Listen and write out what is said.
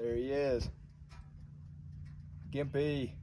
There he is. Gimpy.